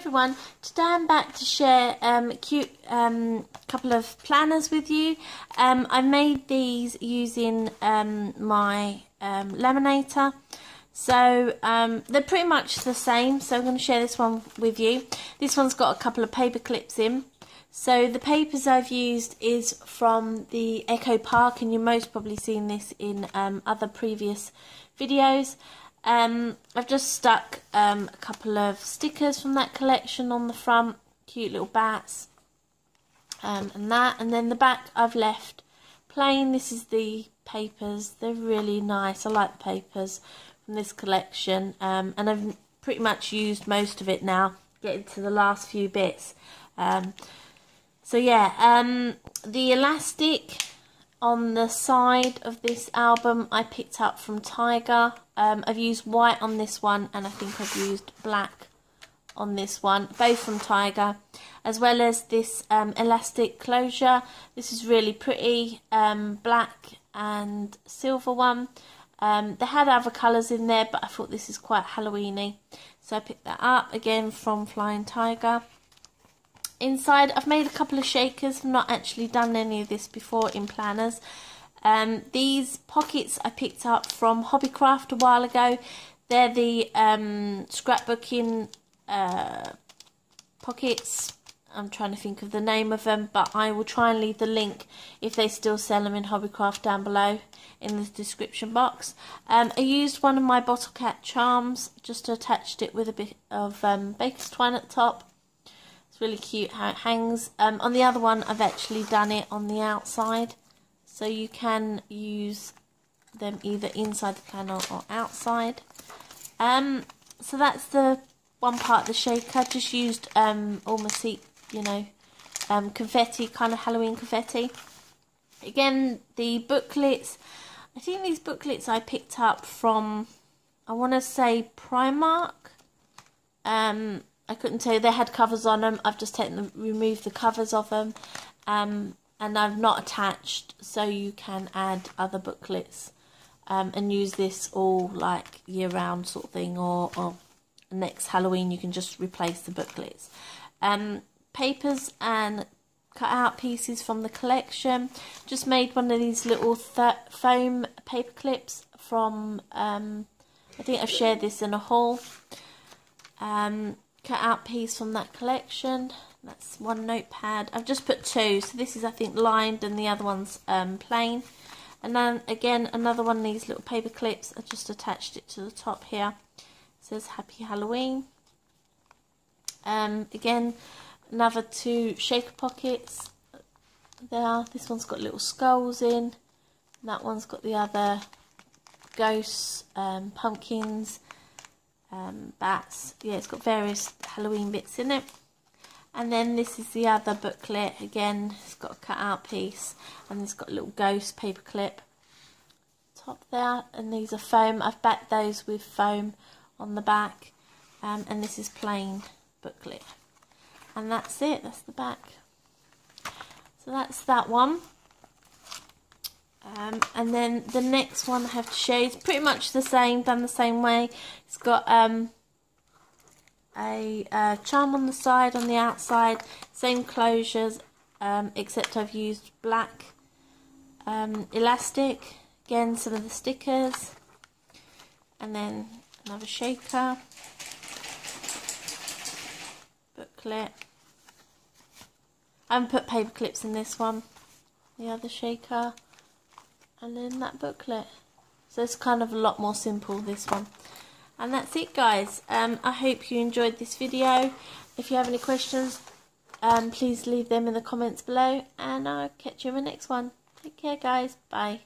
everyone, today I'm back to share um, a cute um, couple of planners with you. Um, I made these using um, my um, laminator. So um, they're pretty much the same, so I'm going to share this one with you. This one's got a couple of paper clips in. So the papers I've used is from the Echo Park and you've most probably seen this in other previous videos. Um, I've just stuck um, a couple of stickers from that collection on the front, cute little bats, um, and that. And then the back I've left plain. This is the papers. They're really nice. I like the papers from this collection, um, and I've pretty much used most of it now. Getting to the last few bits. Um, so yeah, um, the elastic on the side of this album I picked up from Tiger. Um, I've used white on this one and I think I've used black on this one, both from Tiger, as well as this um, elastic closure. This is really pretty, um, black and silver one. Um, they had other colours in there, but I thought this is quite Halloweeny, so I picked that up again from Flying Tiger inside. I've made a couple of shakers. I've not actually done any of this before in planners. Um, these pockets I picked up from Hobbycraft a while ago. They're the um, scrapbooking uh, pockets. I'm trying to think of the name of them but I will try and leave the link if they still sell them in Hobbycraft down below in the description box. Um, I used one of my bottle cap charms. Just attached it with a bit of um, baker's twine at the top really cute how it hangs. Um, on the other one, I've actually done it on the outside. So you can use them either inside the panel or outside. Um, so that's the one part of the shaker. I just used um, almost, you know, um, confetti, kind of Halloween confetti. Again, the booklets. I think these booklets I picked up from, I want to say Primark. Um, I couldn't tell you they had covers on them. I've just taken them, removed the covers of them, um, and I've not attached, so you can add other booklets um, and use this all like year round sort of thing, or, or next Halloween you can just replace the booklets. Um, papers and cut out pieces from the collection. Just made one of these little foam paper clips from. Um, I think I've shared this in a haul. Um, cut out piece from that collection. That's one notepad. I've just put two, so this is I think lined and the other one's um, plain. And then again another one of these little paper clips. I just attached it to the top here. It says Happy Halloween. Um, again another two shaker pockets. There, this one's got little skulls in. That one's got the other ghosts, um, pumpkins, um, bats. Yeah, it's got various Halloween bits in it. And then this is the other booklet. Again, it's got a cut out piece and it's got a little ghost paper clip top there. And these are foam. I've backed those with foam on the back. Um, and this is plain booklet. And that's it. That's the back. So that's that one. Um, and then the next one I have to show is pretty much the same, done the same way. It's got um, a uh, charm on the side, on the outside, same closures, um, except I've used black um, elastic. Again, some of the stickers, and then another shaker, booklet. I haven't put paper clips in this one. The other shaker and then that booklet. So it's kind of a lot more simple, this one. And that's it, guys. Um, I hope you enjoyed this video. If you have any questions, um, please leave them in the comments below. And I'll catch you in the next one. Take care, guys. Bye.